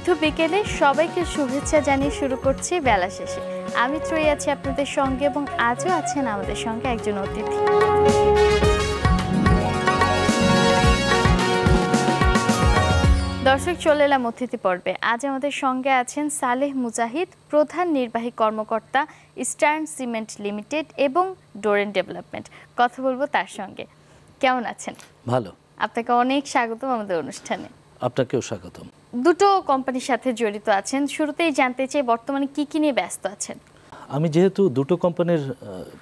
স্নিগ্ধ বিকেলে সবাইকে শুভেচ্ছা জানিয়ে শুরু করছি বেলা শেষে। আমি ত্রয়ী আছি আপনাদের সঙ্গে এবং আজও আছেন আমাদের সঙ্গে একজন অতিথি। দর্শক চলে এলাম অতিথি পর্বে। আজ আমাদের সঙ্গে আছেন সালেহ মুজাহিদ প্রধান নির্বাহী কর্মকর্তা ইস্টার্ন সিমেন্ট লিমিটেড এবং ডোরেন ডেভেলপমেন্ট। কথা বলব তার সঙ্গে। কেমন আছেন? ভালো। আপনাকে অনেক স্বাগতম আমাদের অনুষ্ঠানে। আপনাকেও স্বাগতম। দুটো কোম্পানির সাথে জড়িত আছেন। শুরুতেই জানতে চাই বর্তমানে কি কি নিয়ে ব্যস্ত আছেন? আমি যেহেতু দুটো কোম্পানির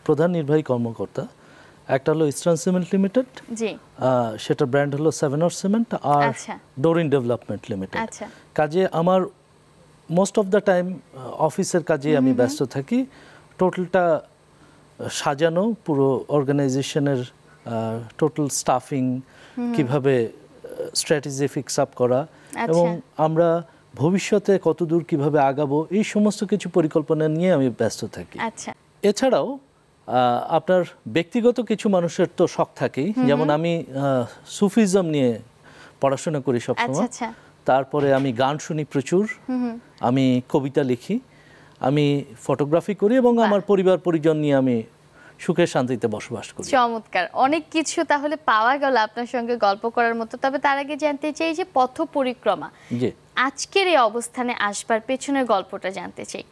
প্রধান নির্বাহী কর্মকর্তা একটা হলো ইস্টার্ন সিমেন্ট লিমিটেড জি। সেটা ব্র্যান্ড হলো সেভেন অর সিমেন্ট আর। ডোরিন ডেভেলপমেন্ট লিমিটেড আচ্ছা। কাজে আমার মোস্ট অফ দ্য টাইম অফিসের কাজে আমি ব্যস্ত থাকি। টোটালটা সাজানো পুরো অর্গানাইজেশনের টোটাল স্টাফিং কীভাবে স্ট্র্যাটেজি ফিক্স আপ করা আচ্ছা। এবং আমরা ভবিষ্যতে কতদূর কীভাবে আগাবো এই সমস্ত কিছু পরিকল্পনা নিয়ে আমি ব্যস্ত থাকি। আচ্ছা। এছাড়াও আহ, আপনার ব্যক্তিগত কিছু মানুষের তো শখ থাকেই। যেমন আমি সুফিজম নিয়ে পড়াশোনা করি সবসময়। আচ্ছা তারপরে আমি গান শুনি প্রচুর। আমি কবিতা লিখি। আমি ফটোগ্রাফি করি এবং আমার পরিবার পরিজন নিয়ে আমি সুখে শান্তিতে বসবাস করি। চমৎকার। অনেক কিছু তাহলে পাওয়া গেল আপনার সঙ্গে গল্প করার মতো। তবে তার আগে জানতে চাই যে পথ পরিক্রমা। জি। আজকের এই অবস্থানে আসবার পেছনের গল্পটা জানতে চাই।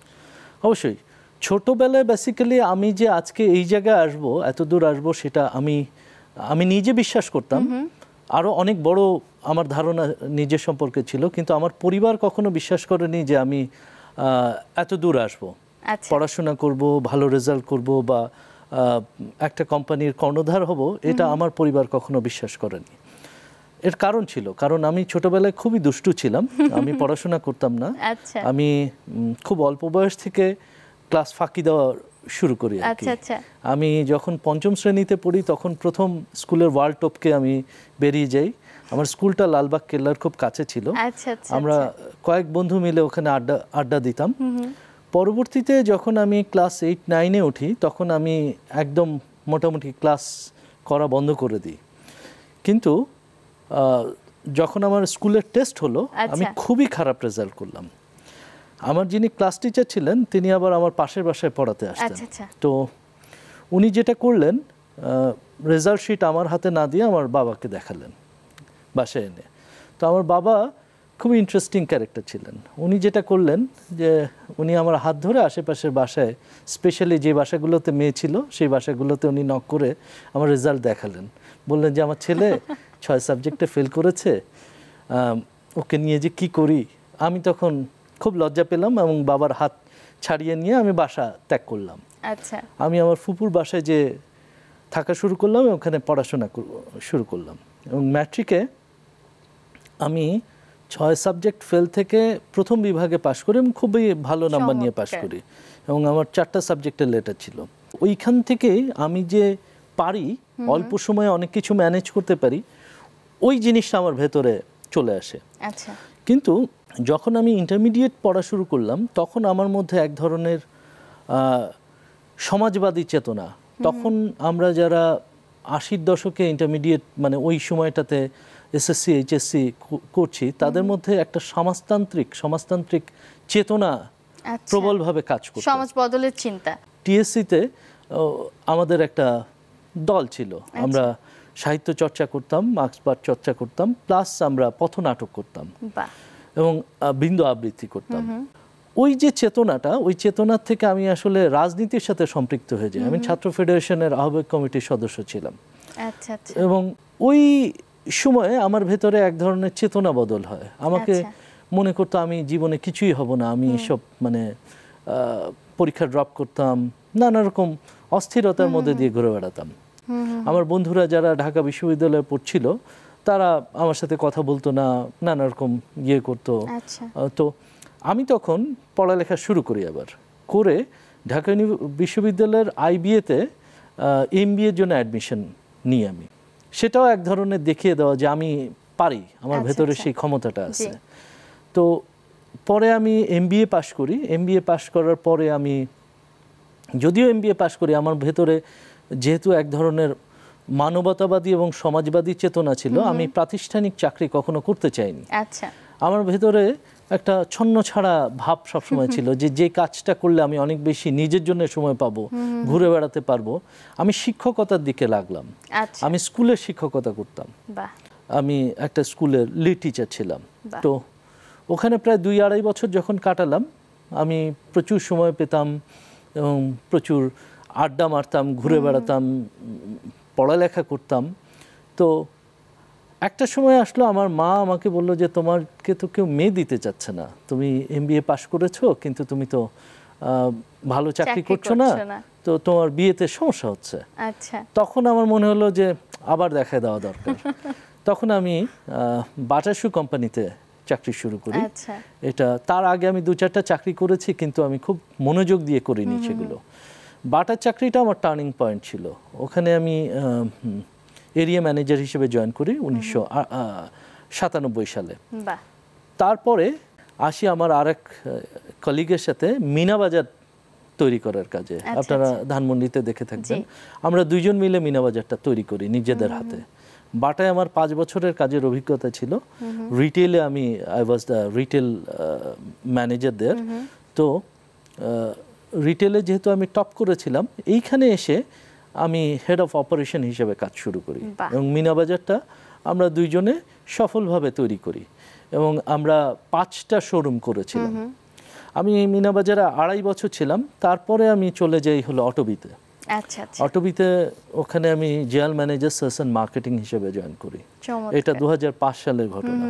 অবশ্যই। ছোটবেলায় বেসিক্যালি আমি যে আজকে এই জায়গায় আসব এত দূর আসব সেটা আমি আমি নিজে বিশ্বাস করতাম। আরও অনেক বড় আমার ধারণা নিজের সম্পর্কে ছিল কিন্তু আমার পরিবার কখনো বিশ্বাস করেনি যে আমি এত দূর আসব। আচ্ছা। পড়াশোনা করব ভালো রেজাল্ট করব বা একটা কোম্পানির কর্ণধার হব এটা আমার পরিবার কখনো বিশ্বাস করেনি। এর কারণ ছিল কারণ আমি ছোটবেলায় খুবই দুষ্টু ছিলাম আমি পড়াশোনা করতাম না। আচ্ছা। আমি খুব অল্প বয়স থেকে ক্লাস ফাঁকি দেওয়া শুরু করি আচ্ছা আচ্ছা। আমি যখন পঞ্চম শ্রেণীতে পড়ি তখন প্রথম স্কুলের ওয়ার্ল্ড টপকে আমি বেরিয়ে যাই। আমার স্কুলটা লালবাগ কেল্লার খুব কাছে ছিল। আমরা কয়েক বন্ধু মিলে ওখানে আড্ডা আড্ডা দিতাম। পরবর্তীতে যখন আমি ক্লাস এইট নাইনে উঠি তখন আমি একদম মোটামুটি ক্লাস করা বন্ধ করে দিই। কিন্তু যখন আমার স্কুলের টেস্ট হলো আমি আচ্ছা। খুবই খারাপ রেজাল্ট করলাম। আমার যিনি ক্লাস টিচার ছিলেন তিনি আবার আমার পাশের বাসায় পড়াতে আসতেন। আচ্ছা আচ্ছা। তো উনি যেটা করলেন রেজাল্ট শিট আমার হাতে না দিয়ে আমার বাবাকে দেখালেন বাসায় এনে। তো আমার বাবা খুব ইন্টারেস্টিং ক্যারেক্টার ছিলেন। উনি যেটা করলেন যে উনি আমার হাত ধরে আশেপাশের বাসায় স্পেশালি যে বাসাগুলোতে মেয়ে ছিল সেই বাসাগুলোতে উনি নক করে আমার রেজাল্ট দেখালেন। বললেন যে আমার ছেলে ছয় সাবজেক্টে ফেল করেছে ওকে নিয়ে যে কি করি? আমি তখন খুব লজ্জা পেলাম এবং বাবার হাত ছাড়িয়ে নিয়ে আমি বাসা ত্যাগ করলাম। আচ্ছা। আমি আমার ফুপুর বাসায় যে থাকা শুরু করলাম ওখানে পড়াশোনা শুরু করলাম। এবং ম্যাট্রিকে আমি ছয় সাবজেক্ট ফেল থেকে প্রথম বিভাগে পাশ করি এবং খুবই ভালো নাম্বার নিয়ে পাশ করি এবং আমার চারটা সাবজেক্টের লেটার ছিল। ওইখান থেকে আমি যে পারি অল্প সময়ে অনেক কিছু ম্যানেজ করতে পারি ওই জিনিসটা আমার ভেতরে চলে আসে। আচ্ছা। কিন্তু যখন আমি ইন্টারমিডিয়েট পড়া শুরু করলাম তখন আমার মধ্যে এক ধরনের সমাজবাদী চেতনা। তখন আমরা যারা আশির দশকে ইন্টারমিডিয়েট মানে ওই সময়টাতে এসএসসি এইচএসসি করছি তাদের মধ্যে একটা সমাজতান্ত্রিক সমাজতান্ত্রিক চেতনা আচ্ছা। প্রবলভাবে কাজ করছে সমাজ বদলের চিন্তা। টিএসসিতে আমাদের একটা দল ছিল। আমরা সাহিত্য চর্চা করতাম মার্ক্স পাঠ চর্চা করতাম প্লাস আমরা পথনাটক করতাম। এবং বিন্দু আবৃত্তি করতাম। ওই যে চেতনাটা ওই চেতনার থেকে আমি আসলে রাজনীতির সাথে সম্পৃক্ত হয়ে যাই। আমি ছাত্র ফেডারেশনের আহ্বায়ক কমিটির সদস্য ছিলাম। আচ্ছা আচ্ছা। এবং ওই সময়ে আমার ভেতরে এক ধরনের চেতনা বদল হয়। আমাকে আচ্ছা। মনে করতো আমি জীবনে কিছুই হব না আমি এসব মানে পরীক্ষা ড্রপ করতাম নানা রকম অস্থিরতার মধ্যে দিয়ে ঘুরে বেড়াতাম। আমার বন্ধুরা যারা ঢাকা বিশ্ববিদ্যালয়ে পড়ছিল তারা আমার সাথে কথা বলতো না নানা রকম ইয়ে করতো। আচ্ছা। তো আমি তখন পড়ালেখা শুরু করি আবার। করে ঢাকা বিশ্ববিদ্যালয়ের আইবিএতে এম বি এর জন্য অ্যাডমিশন নিই আমি। সেটাও এক ধরনের দেখিয়ে দেওয়া যে আমি পারি আমার আচ্ছা, ভেতরে আচ্ছা। সেই ক্ষমতাটা আছে। তো পরে আমি এম বি পাশ করি। এম বি এ পাশ করার পরে আমি যদিও এম বি এ পাশ করি আমার ভেতরে যেহেতু এক ধরনের মানবতাবাদী এবং সমাজবাদী চেতনা ছিল আমি প্রাতিষ্ঠানিক চাকরি কখনো করতে চাইনি। আচ্ছা। আমার ভেতরে একটা ছন্ন ছাড়া ভাব সবসময় ছিল যে যে কাজটা করলে আমি অনেক বেশি নিজের জন্য সময় পাবো ঘুরে বেড়াতে পারব আমি শিক্ষকতার দিকে লাগলাম। আচ্ছা। আমি স্কুলে শিক্ষকতা করতাম। আমি একটা স্কুলের লিড টিচার ছিলাম। তো ওখানে প্রায় দুই আড়াই বছর যখন কাটালাম আমি প্রচুর সময় পেতাম এবং প্রচুর আড্ডা মারতাম ঘুরে বেড়াতাম পড়ালেখা করতাম। তো একটা সময় আসলো আমার মা আমাকে বলল যে তোমাকে তো কেউ মেয়ে দিতে চাচ্ছে না। তুমি এম এমবিএ পাশ করেছ কিন্তু তুমি তো ভালো চাকরি করছ না। তো তোমার বিয়েতে সমস্যা হচ্ছে। আচ্ছা। তখন আমার মনে হলো যে আবার দেখা দেওয়া দরকার। তখন আমি বাটাসু কোম্পানিতে চাকরি শুরু করি। আচ্ছা। এটা তার আগে আমি দু চারটা চাকরি করেছি কিন্তু আমি খুব মনোযোগ দিয়ে করিনি সেগুলো। বাটার চাকরিটা আমার টার্নিং পয়েন্ট ছিল। ওখানে আমি এরিয়া ম্যানেজার হিসেবে জয়েন করি উনিশশো সাতানব্বই সালে। তারপরে আসি আমার আরেক কলিগের সাথে মিনাবাজার তৈরি করার কাজে। আচ্ছা, আপনারা আচ্ছা। ধানমন্ডিতে দেখে থাকবেন। আমরা দুইজন মিলে মিনা বাজারটা তৈরি করি নিজেদের হাতে। বাটায় আমার পাঁচ বছরের কাজের অভিজ্ঞতা ছিল। রিটেলে আমি I was the retail manager there তো রিটেলে যেহেতু আমি টপ করেছিলাম এইখানে এসে আমি হেড অফ অপারেশন হিসেবে কাজ শুরু করি। এবং মিনা বাজারটা আমরা দুইজনে সফলভাবে তৈরি করি। এবং আমরা পাঁচটা শোরুম করেছিলাম। আমি এই মিনা বাজারে আড়াই বছর ছিলাম। তারপরে আমি চলে যাই হলো অটোবিতে। আচ্ছা আচ্ছা। অটোবিতে ওখানে আমি জেনারেল ম্যানেজার সেশন মার্কেটিং হিসেবে জয়েন করি। এটা দু হাজার পাঁচ সালের ঘটনা।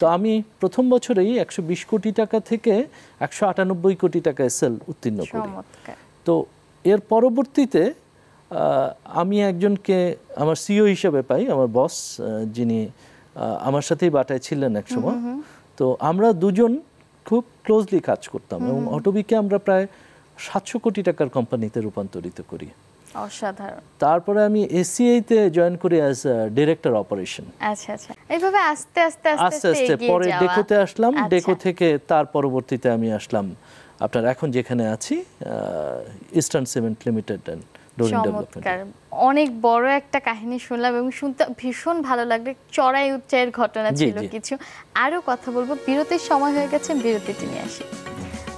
তো আমি প্রথম বছরেই একশো বিশ কোটি টাকা থেকে একশো আটানব্বই কোটি টাকা এসএল উত্তীর্ণ করি। তো এর পরবর্তীতে আমি একজনকে আমার সিও হিসেবে পাই আমার বস যিনি আমার সাথেই বাটায় ছিলেন এক সময়। তো আমরা দুজন খুব ক্লোজলি কাজ করতাম এবং অটোবিকে আমরা প্রায় সাতশো কোটি টাকার কোম্পানিতে রূপান্তরিত করি। অসাধারণ। তারপরে আমি এসিআইতে জয়েন করি অ্যাজ ডিরেক্টর অপারেশন আচ্ছা আচ্ছা। এইভাবে আস্তে আস্তে আস্তে আস্তে পরে। ডেকোতে আসলাম আচ্ছা। ডেকো থেকে তার পরবর্তীতে আমি আসলাম আপনার এখন যেখানে আছি ইস্টার্ন সিমেন্ট লিমিটেড চমৎকার। অনেক বড় একটা কাহিনী শুনলাম এবং শুনতে ভীষণ ভালো লাগল। চড়াই উচ্চাইয়ের ঘটনা ছিল কিছু। আরও কথা বলব। বিরতির সময় হয়ে গেছে বিরতিটি নিয়ে আসি।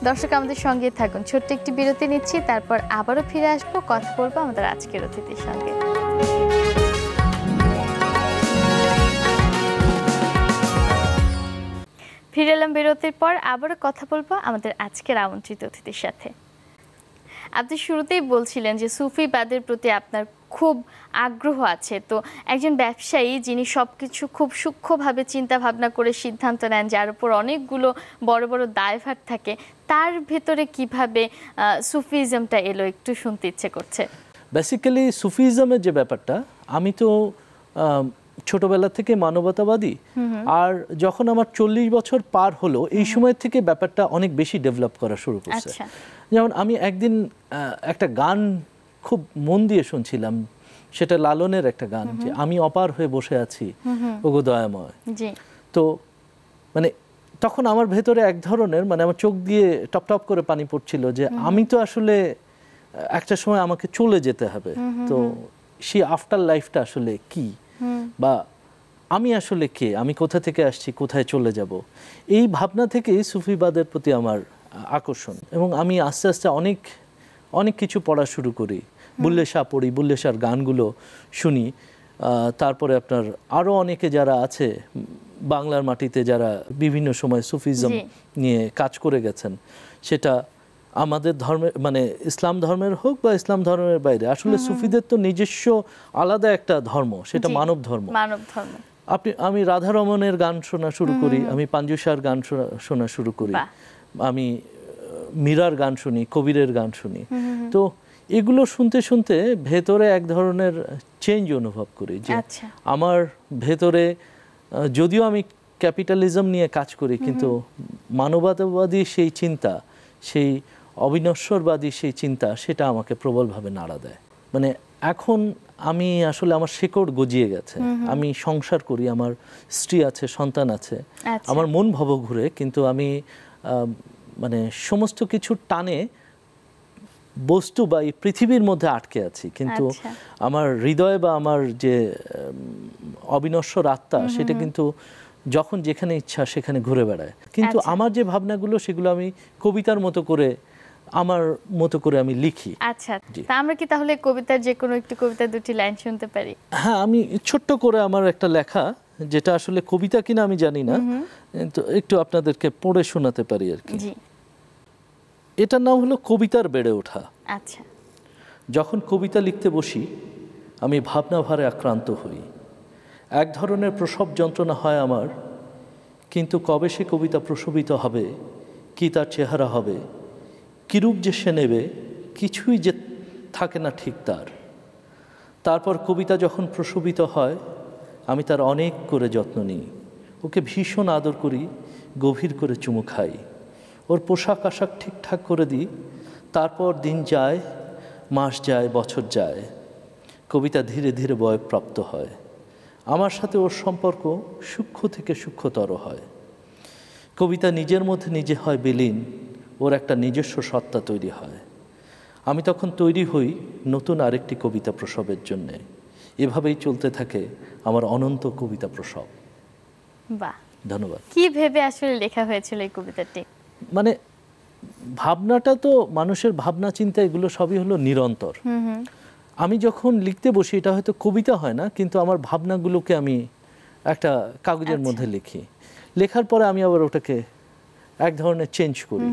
দর্শক আমাদের সঙ্গে থাকুন। ছোট্ট একটি বিরতি নিচ্ছি তারপর আবারও ফিরে আসব। কথা বলব আমাদের আজকের অতিথির সঙ্গে। ফিরে এলাম বিরতির পর আবারও কথা বলব আমাদের আজকের আমন্ত্রিত অতিথির সাথে। আপনি শুরুতেই বলছিলেন যে সুফিবাদের প্রতি আপনার খুব আগ্রহ আছে। তো একজন ব্যবসায়ী যিনি সব কিছু খুব সূক্ষ্মভাবে চিন্তা ভাবনা করে সিদ্ধান্ত নেন যার উপর অনেকগুলো বড় বড় দায়ভার থাকে, তার ভেতরে কীভাবে সুফিজমটা এলো একটু শুনতে ইচ্ছে করছে? বেসিক্যালি সুফিজমের যে ব্যাপারটা, আমি তো ছোটবেলা থেকে মানবতাবাদী। আর যখন আমার চল্লিশ বছর পার হলো এই সময় থেকে ব্যাপারটা অনেক বেশি ডেভেলপ করা শুরু করছে। আচ্ছা। যেমন আমি একদিন একটা গান খুব মন দিয়ে শুনছিলাম সেটা লালনের একটা গান যে আমি অপার হয়ে বসে আছি ওগো দয়াময়। তো মানে তখন আমার ভেতরে এক ধরনের মানে আমার চোখ দিয়ে টপ টপ করে পানি পড়ছিল যে আমি তো আসলে একটা সময় আমাকে চলে যেতে হবে। তো সেই আফটার লাইফটা আসলে কি? বা আমি আসলে কে? আমি কোথা থেকে আসছি? কোথায় চলে যাব? এই ভাবনা থেকেই সুফিবাদের প্রতি আমার আকর্ষণ এবং আমি আস্তে আস্তে অনেক অনেক কিছু পড়া শুরু করি। বুল্লে শাহ পড়ি বুল্লে শাহর গানগুলো শুনি। আহ, তারপরে আপনার আরও অনেকে যারা আছে বাংলার মাটিতে যারা বিভিন্ন সময় সুফিজম নিয়ে কাজ করে গেছেন সেটা আমাদের ধর্মের মানে ইসলাম ধর্মের হোক বা ইসলাম ধর্মের বাইরে আসলে সুফিদের তো নিজস্ব আলাদা একটা ধর্ম সেটা মানব ধর্ম। মানব ধর্ম। আপনি আমি রাধারমণের গান শোনা শুরু করি আমি পাঞ্জুসার গান শোনা- শোনা শুরু করি আমি মীরার গান শুনি কবিরের গান শুনি। তো এগুলো শুনতে শুনতে ভেতরে এক ধরনের চেঞ্জ অনুভব করি যে আচ্ছা। আমার ভেতরে যদিও আমি ক্যাপিটালিজম নিয়ে কাজ করি কিন্তু মানবতাবাদী সেই চিন্তা সেই অবিনশ্বরবাদী সেই চিন্তা সেটা আমাকে প্রবলভাবে নাড়া দেয়। মানে এখন আমি আসলে আমার শেকড় গজিয়ে গেছে। আমি সংসার করি আমার স্ত্রী আছে সন্তান আছে। আচ্ছা। আমার মন ভব ঘুরে কিন্তু আমি মানে সমস্ত কিছুর টানে বস্তু বা এই পৃথিবীর মধ্যে আটকে আছি। কিন্তু আচ্ছা। আমার হৃদয় বা আমার যে অবিনশ্বর আত্মা সেটা কিন্তু যখন যেখানে ইচ্ছা সেখানে ঘুরে বেড়ায়। কিন্তু আচ্ছা। আমার যে ভাবনাগুলো সেগুলো আমি কবিতার মতো করে আমার মতো করে আমি লিখি। আচ্ছা। তা আমরা কি তাহলে কবিতার যে কোনো একটি কবিতা দুটি লাইন শুনতে পারি? হ্যাঁ আমি ছোট্ট করে আমার একটা লেখা যেটা আসলে কবিতা কিনা আমি জানি না তো একটু আপনাদেরকে পড়ে শোনাতে পারি আর কি। এটার নাম হলো কবিতার বেড়ে ওঠা। আচ্ছা। যখন কবিতা লিখতে বসি আমি ভাবনা ভারে আক্রান্ত হই। এক ধরনের প্রসব যন্ত্রণা হয় আমার কিন্তু কবে সে কবিতা প্রসবিত হবে কি তার চেহারা হবে কিরূপ যে সে নেবে, কিছুই যে থাকে না ঠিক তার। তারপর কবিতা যখন প্রসবিত হয়, আমি তার অনেক করে যত্ন নিই। ওকে ভীষণ আদর করি, গভীর করে চুমু খাই। ওর পোশাক আশাক ঠিকঠাক করে দিই। তারপর দিন যায়, মাস যায়, বছর যায়। কবিতা ধীরে ধীরে বয়প্রাপ্ত হয়। আমার সাথে ওর সম্পর্ক সূক্ষ্ম থেকে সূক্ষ্মতর হয়। কবিতা নিজের মধ্যে নিজে হয় বিলীন। ওর একটা নিজস্ব সত্তা তৈরি হয়। আমি তখন তৈরি হই নতুন আরেকটি কবিতা প্রসবের জন্যে। এভাবেই চলতে থাকে আমার অনন্ত কবিতা প্রসব। বাহ। ধন্যবাদ। কি ভেবে আসলে লেখা হয়েছিল এই কবিতাটি? মানে ভাবনাটা তো মানুষের ভাবনা চিন্তা এগুলো সবই হলো নিরন্তর। আমি যখন লিখতে বসি এটা হয়তো কবিতা হয় না কিন্তু আমার ভাবনাগুলোকে আমি একটা কাগজের আচ্ছা। মধ্যে লিখি। লেখার পরে আমি আবার ওটাকে এক ধরনের চেঞ্জ করি।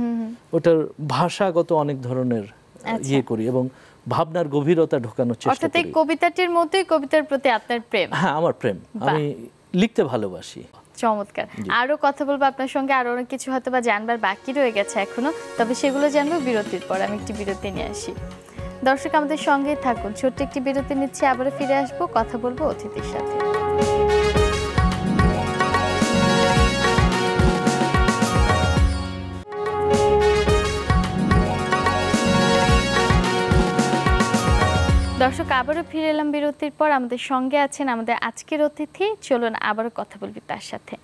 ওটার ভাষাগত অনেক ধরনের আচ্ছা। ইয়ে করি এবং ভাবনার গভীরতা ঢোকানোর চেষ্টা অর্থাৎ এই করি। কবিতাটির মতোই কবিতার প্রতি আপনার প্রেম? হ্যাঁ আমার প্রেম। আমি লিখতে ভালোবাসি। চমৎকার। আরও কথা বলব আপনার সঙ্গে আরও অনেক কিছু হয়তো বা জানবার বাকি রয়ে গেছে এখনও তবে সেগুলো জানব বিরতির পর। আমি একটি বিরতি নিয়ে আসি। দর্শক আমাদের সঙ্গেই থাকুন। ছোট্ট একটি বিরতি নিচ্ছে আবারও ফিরে আসব কথা বলব অতিথির সাথে। দর্শক আবারও ফিরে এলাম বিরতির পর। আমাদের সঙ্গে আছেন আমাদের আজকের অতিথি। চলুন আবারও কথা বলবি তার সাথে।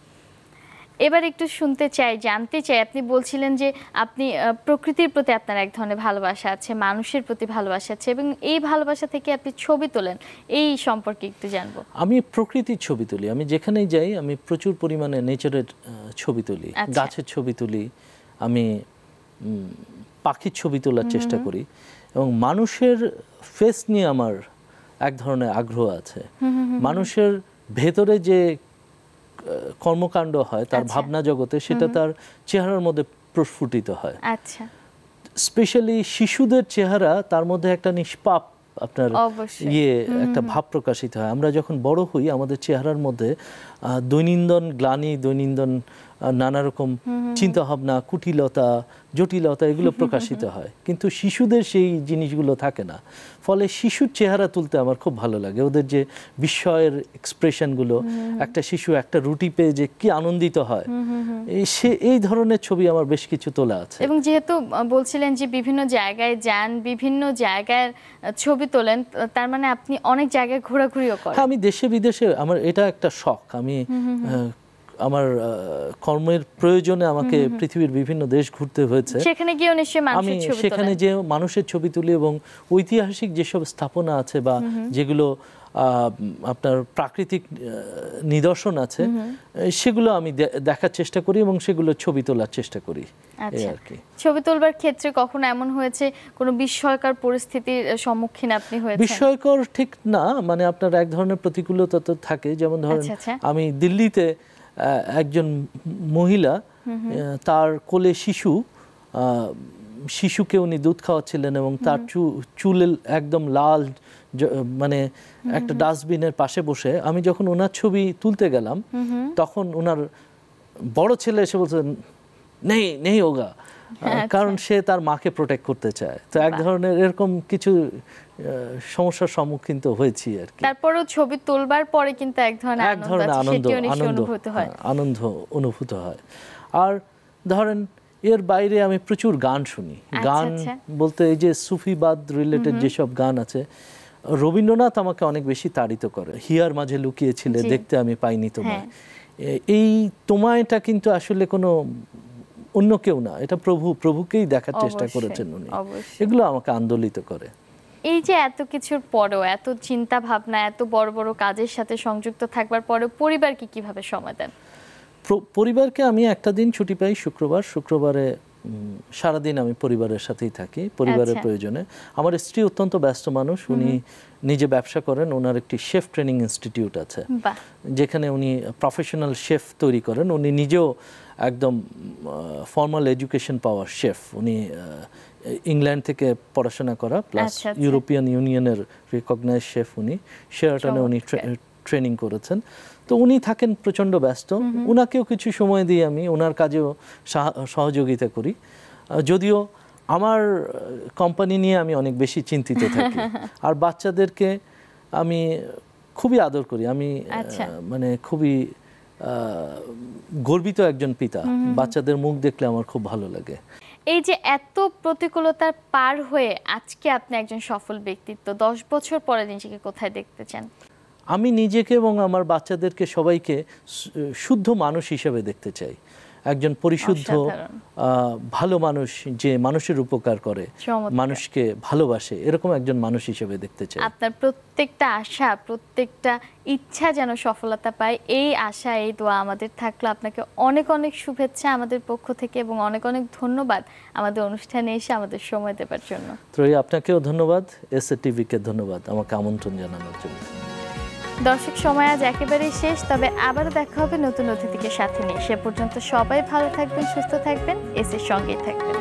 এবার একটু শুনতে চাই জানতে চাই। আপনি বলছিলেন যে আপনি প্রকৃতির প্রতি আপনার এক ধরনের ভালোবাসা আছে মানুষের প্রতি ভালোবাসা আছে এবং এই ভালোবাসা থেকে আপনি ছবি তোলেন। এই সম্পর্কে একটু জানব। আমি প্রকৃতির ছবি তুলি। আমি যেখানেই যাই আমি প্রচুর পরিমাণে নেচারের ছবি তুলি। আচ্ছা। গাছের ছবি তুলি। আমি পাখির ছবি তোলার চেষ্টা করি। এবং মানুষের ফেস নিয়ে আমার এক ধরনের আগ্রহ আছে। মানুষের ভেতরে যে কর্মকাণ্ড হয় তার আচ্ছা। ভাবনা জগতে সেটা তার চেহারার মধ্যে প্রস্ফুটিত হয়। আচ্ছা। স্পেশালি শিশুদের চেহারা তার মধ্যে একটা নিষ্পাপ আপনার ইয়ে একটা ভাব প্রকাশিত হয়। আমরা যখন বড় হই আমাদের চেহারার মধ্যে দৈনন্দিন গ্লানি দৈনন্দিন নানা রকম চিন্তা ভাবনা কুটিলতা জটিলতা এগুলো প্রকাশিত হয়। কিন্তু শিশুদের সেই জিনিসগুলো থাকে না। ফলে শিশুর চেহারা তুলতে আমার খুব ভালো লাগে। ওদের যে বিস্ময়ের এক্সপ্রেশনগুলো একটা শিশু একটা রুটি পেয়ে যে কি আনন্দিত হয়। এই সে এই ধরনের ছবি আমার বেশ কিছু তোলা আছে। এবং যেহেতু বলছিলেন যে বিভিন্ন জায়গায় যান বিভিন্ন জায়গার আহ, ছবি তোলেন তার মানে আপনি অনেক জায়গায় ঘোরাঘুরিও করেন। হ্যাঁ আমি দেশে বিদেশে আমার এটা একটা শখ। আমি আমার কর্মের প্রয়োজনে আমাকে পৃথিবীর বিভিন্ন দেশ ঘুরতে হয়েছে। সেখানে গিয়ে নিশ্চয়ই আমি মানুষের ছবি সেখানে যে মানুষের ছবি তুলি এবং ঐতিহাসিক যেসব স্থাপনা আছে বা যেগুলো আপনার প্রাকৃতিক নিদর্শন আছে সেগুলো আমি দেখার চেষ্টা করি এবং সেগুলো ছবি তোলার চেষ্টা করি। এই আচ্ছা। আর কি। ছবি তোলবার ক্ষেত্রে কখনো এমন হয়েছে কোনো বিস্ময়কর পরিস্থিতির সম্মুখীন আপনি হয়েছেন? বিস্ময়কর ঠিক না মানে আপনার এক ধরনের প্রতিকূলতা তো থাকে। যেমন ধরেন আচ্ছা, আচ্ছা। আমি দিল্লিতে একজন মহিলা তার কোলে শিশু শিশুকে উনি দুধ খাওয়াচ্ছিলেন এবং তার চুল একদম লাল মানে একটা ডাস্টবিনের পাশে বসে আমি যখন ওনার ছবি তুলতে গেলাম তখন ওনার বড় ছেলে এসে বলছে নেই নেই ওগা। আচ্ছা। কারণ সে তার মাকে প্রোটেক্ট করতে চায়। তো এক ধরনের এরকম কিছু সমস্যার সম্মুখীন তো হয়েছি আর কি। তারপরেও ছবি তোলবার পরে কিন্তু এক ধরনের এক ধরনের আনন্দ আনন্দ হয়। হ্যাঁ, আনন্দ অনুভূত হয়। আর ধরেন এর বাইরে আমি প্রচুর গান শুনি। গান আচ্ছা। বলতে এই যে সুফিবাদ রিলেটেড যেসব গান আছে রবীন্দ্রনাথ আমাকে অনেক বেশি তাড়িত করে। হিয়ার মাঝে লুকিয়েছিলে দেখতে আমি পাইনি তোমায়। হ্যাঁ। এই তোমায়টা কিন্তু আসলে কোনো অন্য কেউ না এটা প্রভু প্রভুকেই দেখার চেষ্টা করেছেন উনি। এগুলো আমাকে আন্দোলিত করে। এই যে এত কিছুর পরেও এত চিন্তা ভাবনা এত বড় বড় কাজের সাথে সংযুক্ত থাকবার পরেও পরিবারকে কীভাবে সময় দেন? পরিবারকে আমি একটা দিন ছুটি পাই শুক্রবার। শুক্রবারে সারাদিন আমি পরিবারের সাথেই থাকি পরিবারের আচ্ছা। প্রয়োজনে। আমার স্ত্রী অত্যন্ত ব্যস্ত মানুষ উনি নিজে ব্যবসা করেন ওনার একটি শেফ ট্রেনিং ইনস্টিটিউট আছে। যেখানে উনি প্রফেশনাল শেফ তৈরি করেন উনি নিজেও একদম ফর্মাল এডুকেশন পাওয়ার শেফ উনি ইংল্যান্ড থেকে পড়াশোনা করা প্লাস। ইউরোপিয়ান ইউনিয়নের রিকগনাইজ শেফ উনি। শেরাটনে উনি ট্রেনিং করেছেন। তো উনি থাকেন প্রচণ্ড ব্যস্ত। উনাকেও কিছু সময় দিয়ে আমি ওনার কাজেও সাহা- সহযোগিতা করি। যদিও আমার কোম্পানি নিয়ে আমি অনেক বেশি চিন্তিত থাকি। আর বাচ্চাদেরকে আমি খুবই আদর করি। আমি আচ্ছা। মানে খুবই গর্বিত একজন পিতা। বাচ্চাদের মুখ দেখলে আমার খুব ভালো লাগে। এই যে এত প্রতিকূলতার পার হয়ে আজকে আপনি একজন সফল ব্যক্তিত্ব দশ বছর পরে নিজেকে কোথায় দেখতে চান? আমি নিজেকে এবং আমার বাচ্চাদেরকে সবাইকে শুদ্ধ মানুষ হিসেবে দেখতে চাই। একজন পরিশুদ্ধ ভালো মানুষ যে মানুষের উপকার করে মানুষকে ভালোবাসে এরকম একজন মানুষ হিসেবে দেখতে চাই। আপনার প্রত্যেকটা আশা প্রত্যেকটা ইচ্ছা যেন সফলতা পায় এই আশা এই দোয়া আমাদের থাকল। আপনাকে অনেক অনেক শুভেচ্ছা আমাদের পক্ষ থেকে এবং অনেক অনেক ধন্যবাদ আমাদের অনুষ্ঠানে এসে আমাদের সময় দেবার জন্য। ত্রয়ী আপনাকেও ধন্যবাদ। এস এ টিভিকে ধন্যবাদ। আমাকে আমন্ত্রণ জানানোর জন্য। দর্শক সময় আজ একেবারেই শেষ, তবে আবারও দেখা হবে নতুন অতিথিকে সাথে নিয়ে। সে পর্যন্ত সবাই ভালো থাকবেন, সুস্থ থাকবেন, এসের সঙ্গেই থাকবেন।